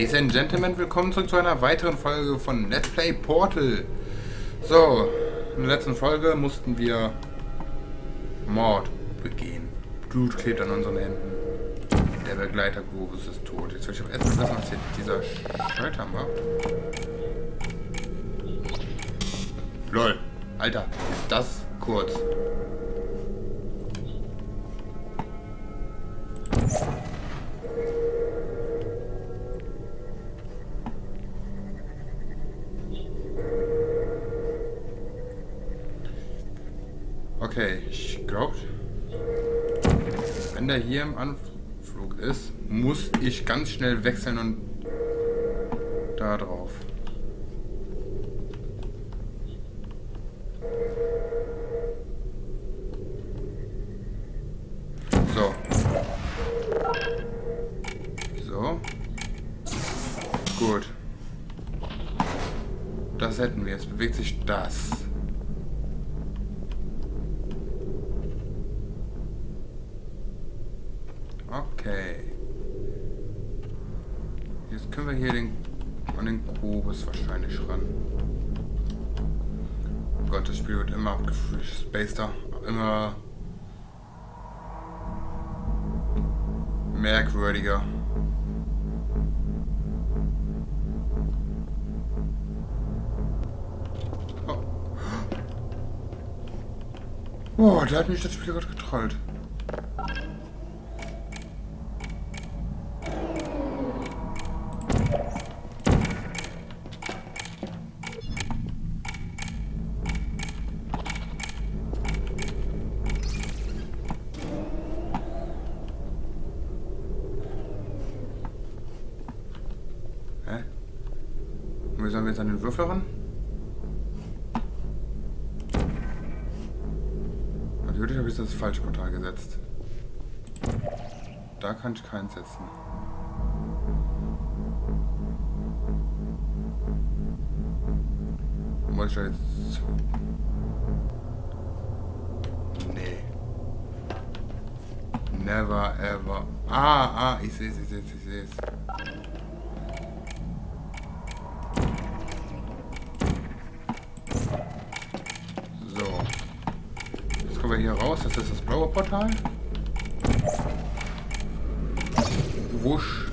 Ladies and Gentlemen, willkommen zurück zu einer weiteren Folge von Let's Play Portal. So, in der letzten Folge mussten wir Mord begehen. Blut klebt an unseren Händen. Der Begleiter Grubus ist tot. Jetzt will ich aber erstmal wissen, was hier dieser Schalter macht. LOL. Alter, ist das kurz. Der hier im Anflug ist, muss ich ganz schnell wechseln und da drauf. So. So. Gut. Das hätten wir. Jetzt bewegt sich das. Okay. Jetzt können wir hier den an den Kubus wahrscheinlich ran. Oh Gott, das Spiel wird immer abgespaceder. Immer merkwürdiger. Oh. oh, da hat mich das Spiel gerade getrollt. Hä? Und wie sollen wir jetzt an den Würfel ran? Natürlich habe ich das falsche Portal gesetzt. Da kann ich keinen setzen. Muss ich da jetzt... Nee. Never ever. Ah, ah, ich sehe es, ich sehe es, ich sehe es. So. Raus. Das ist das blaue Portal. Wusch.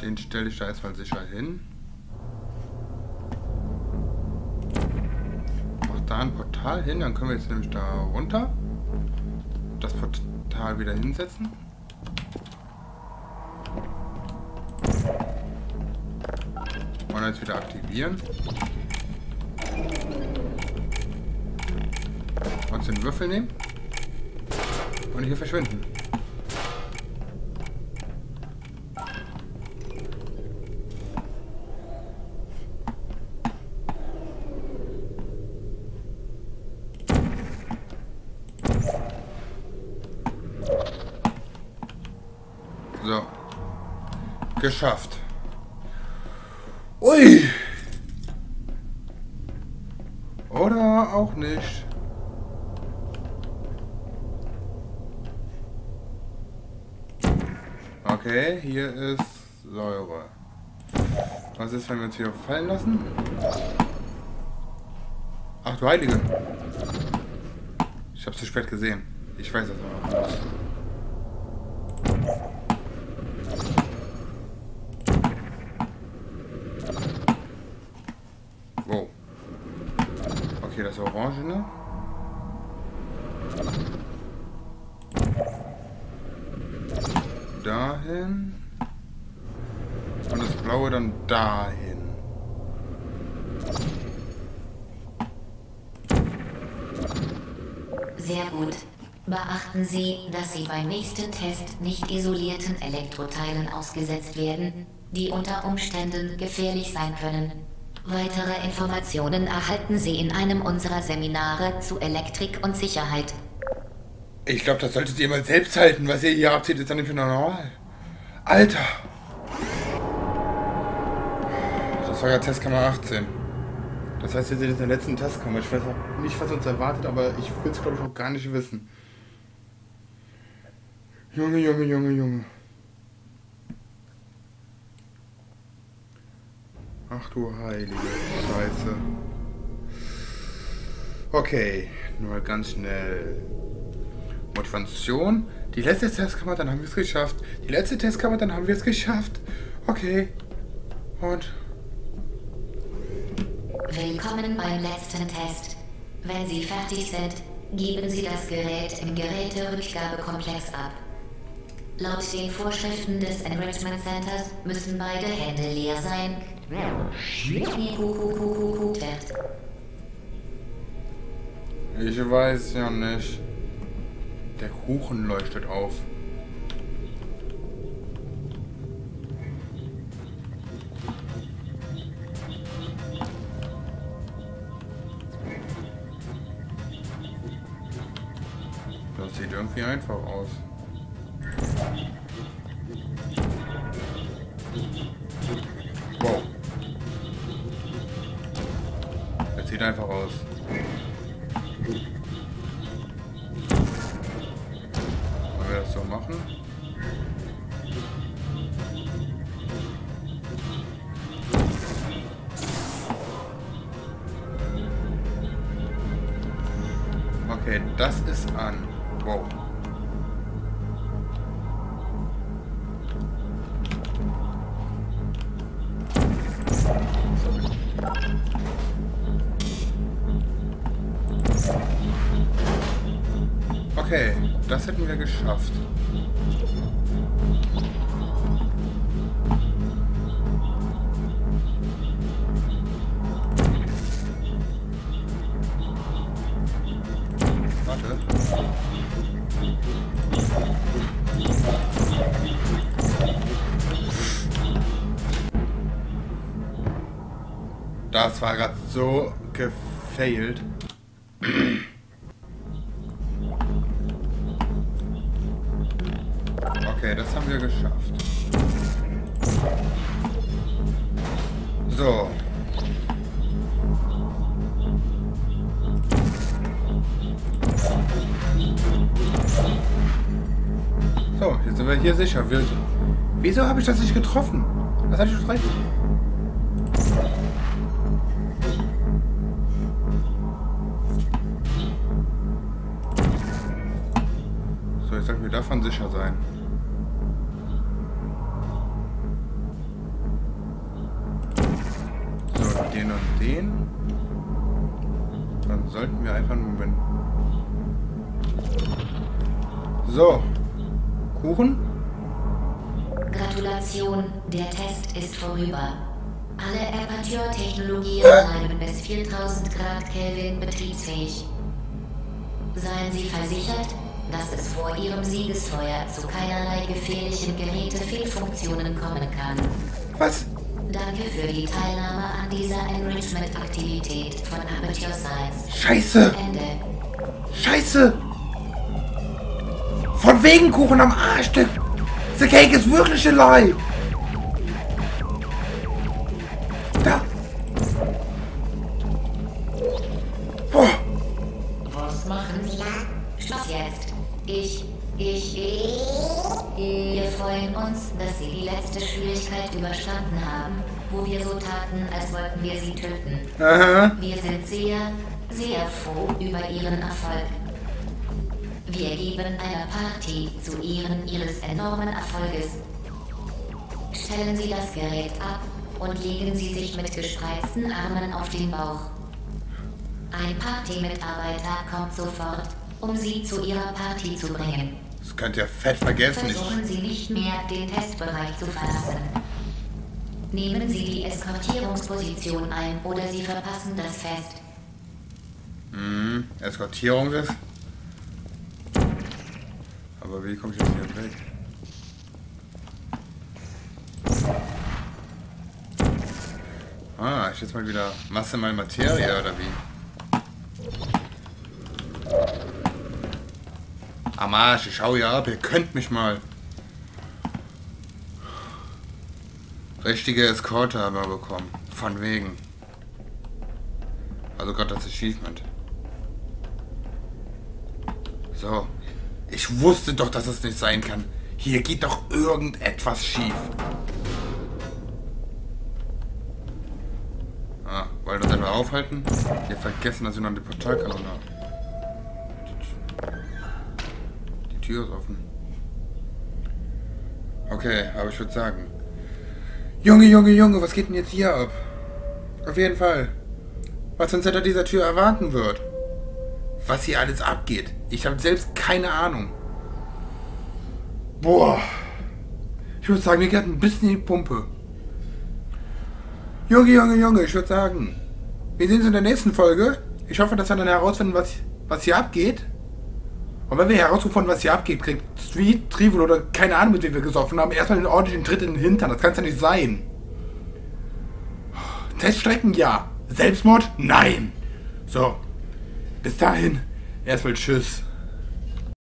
Den stelle ich da erstmal sicher hin. Mach da ein Portal hin, dann können wir jetzt nämlich da runter. Das Portal wieder hinsetzen. Und jetzt wieder aktivieren. Und den Würfel nehmen. Und hier verschwinden. So. Geschafft. Ui. Oder auch nicht. Okay, hier ist Säure. Was ist, wenn wir uns hier fallen lassen? Ach du Heilige. Ich hab's zu spät gesehen. Ich weiß es aber. Wow. Okay, das Orangene. Dahin. Und das Blaue dann dahin. Sehr gut. Beachten Sie, dass Sie beim nächsten Test nicht isolierten Elektroteilen ausgesetzt werden, die unter Umständen gefährlich sein können. Weitere Informationen erhalten Sie in einem unserer Seminare zu Elektrik und Sicherheit. Ich glaube, das solltet ihr mal selbst halten. Was ihr hier abzieht, ist doch nicht mehr normal. Alter! Das war ja Testkammer 18. Das heißt, wir sind jetzt in der letzten Testkammer. Ich weiß auch nicht, was uns erwartet, aber ich will es, glaube ich, auch gar nicht wissen. Junge, Junge, Junge, Junge. Ach du heilige Scheiße. Okay, nur ganz schnell. Motivation. Die letzte Testkammer, dann haben wir es geschafft. Die letzte Testkammer, dann haben wir es geschafft. Okay. Und. Willkommen beim letzten Test. Wenn Sie fertig sind, geben Sie das Gerät im Geräterückgabekomplex ab. Laut den Vorschriften des Enrichment Centers müssen beide Hände leer sein. Ich weiß ja nicht. Der Kuchen leuchtet auf. Das sieht irgendwie einfach aus. Sieht einfach aus. Wollen wir das so machen? Okay, das ist an. Wow. Okay, das hätten wir geschafft. Das war gerade so gefailt. Okay, das haben wir geschafft. So. So, jetzt sind wir hier sicher. Wir, wieso habe ich das nicht getroffen? Das hatte ich recht. So, jetzt sollten wir davon sicher sein. Den und den. Dann sollten wir einfach nur... Wenn so. Kuchen? Gratulation, der Test ist vorüber. Alle Aperture-Technologien bleiben bis 4000 Grad Kelvin betriebsfähig. Seien Sie versichert, dass es vor Ihrem Siegesfeuer zu keinerlei gefährlichen Gerätefehlfunktionen kommen kann. Was? Danke für die Teilnahme an dieser Enrichment-Aktivität von Aperture Science. Scheiße! Ende. Scheiße! Von wegen Kuchen am Arsch! The cake is wirklich alive! Da! Boah! Was machen Sie? Schluss jetzt. Ich, ich. Wir freuen uns, dass Sie die letzte Schwierigkeit überstanden haben, wo wir so taten, als wollten wir Sie töten. Aha. Wir sind sehr, sehr froh über Ihren Erfolg. Wir geben eine Party zu Ehren Ihres enormen Erfolges. Stellen Sie das Gerät ab und legen Sie sich mit gespreizten Armen auf den Bauch. Ein Party-Mitarbeiter kommt sofort, um Sie zu Ihrer Party zu bringen. Das könnt ihr fett vergessen. Versuchen Sie nicht mehr, den Testbereich zu verlassen. Nehmen Sie die Eskortierungsposition ein oder Sie verpassen das Fest. mhm. Eskortierung ist. Aber wie komme ich jetzt hier weg? Ah, ich jetzt mal wieder Masse mal Materie oder wie? Am Arsch, ich hau ja ab, ihr könnt mich mal. Richtige Eskorte haben wir bekommen. Von wegen. Also gerade das Achievement. So. Ich wusste doch, dass es nicht sein kann. Hier geht doch irgendetwas schief. Ah, wollen wir uns etwa aufhalten? Wir vergessen, dass wir noch die Portalkanone haben. Tür ist offen. Okay, aber ich würde sagen. Junge, Junge, Junge, was geht denn jetzt hier ab? Auf jeden Fall. Was uns hinter dieser Tür erwarten wird. Was hier alles abgeht. Ich habe selbst keine Ahnung. Boah. Ich würde sagen, mir geht ein bisschen die Pumpe. Junge, Junge, Junge, ich würde sagen, wir sehen uns in der nächsten Folge. Ich hoffe, dass wir dann herausfinden, was, was hier abgeht. Und wenn wir herausfinden, was hier abgeht, kriegt Street, Trivol oder keine Ahnung, mit wem wir gesoffen haben, erstmal einen ordentlichen Tritt in den Hintern. Das kann es ja nicht sein. Teststrecken ja. Selbstmord? Nein. So. Bis dahin. Erstmal Tschüss.